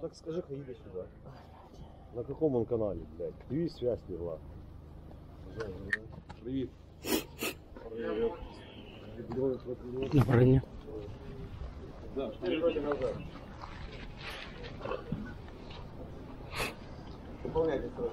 так скажи-ка, иди сюда. На каком он канале, блядь? Ты связь легла. Привет. На броне. Да, назад. Выполняйте сразу.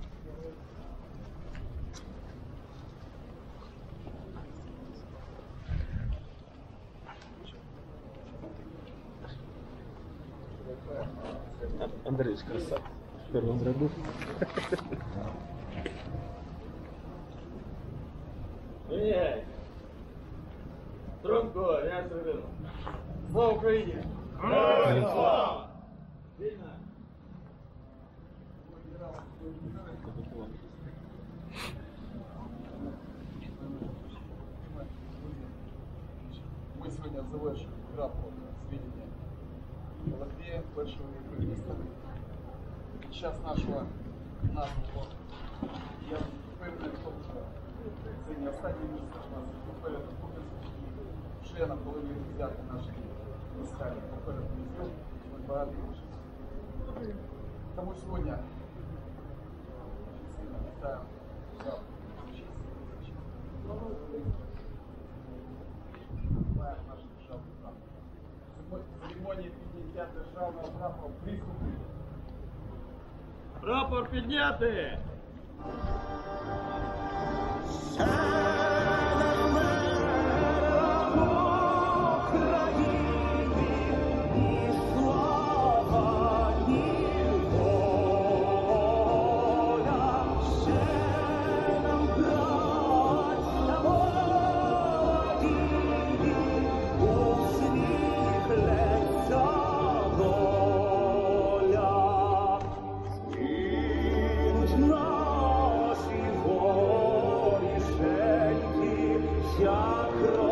Андреевич красавец. В первом ряду. Ей! Тронко, я Сергій. Слава Україні! Слава! Вільна! Мы сегодня завершили графу сведения о Латвии, большого экономиста. Час нашого наступу. Я впевнений в тому, що це не останній місяць у нас попереду буде вже на половину взяти наші міста попереду місців, ми багато інших. Тому сьогодні сильно вітаю підняття державного прапора приступить. Прапор підняти! Diacro.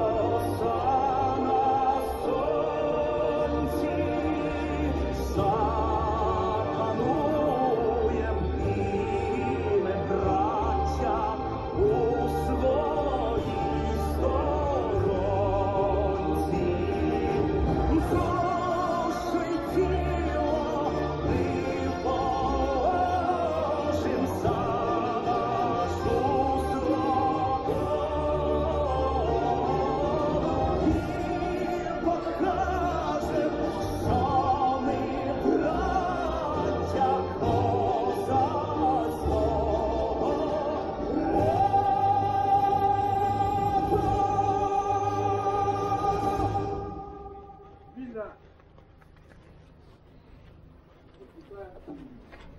近的，我不在。